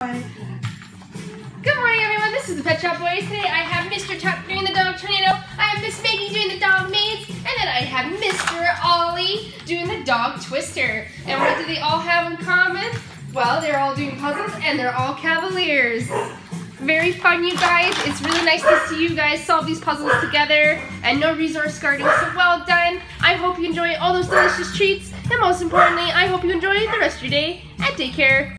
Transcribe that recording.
Good morning, everyone. This is the Pet Shop Boys. Today I have Mr. Tuck doing the dog tornado. I have Miss Maggie doing the dog maze, and then I have Mr. Ollie doing the dog twister. And what do they all have in common? Well, they're all doing puzzles, and they're all cavaliers. Very fun, you guys. It's really nice to see you guys solve these puzzles together, and no resource guarding, so well done. I hope you enjoy all those delicious treats, and most importantly, I hope you enjoy the rest of your day at daycare.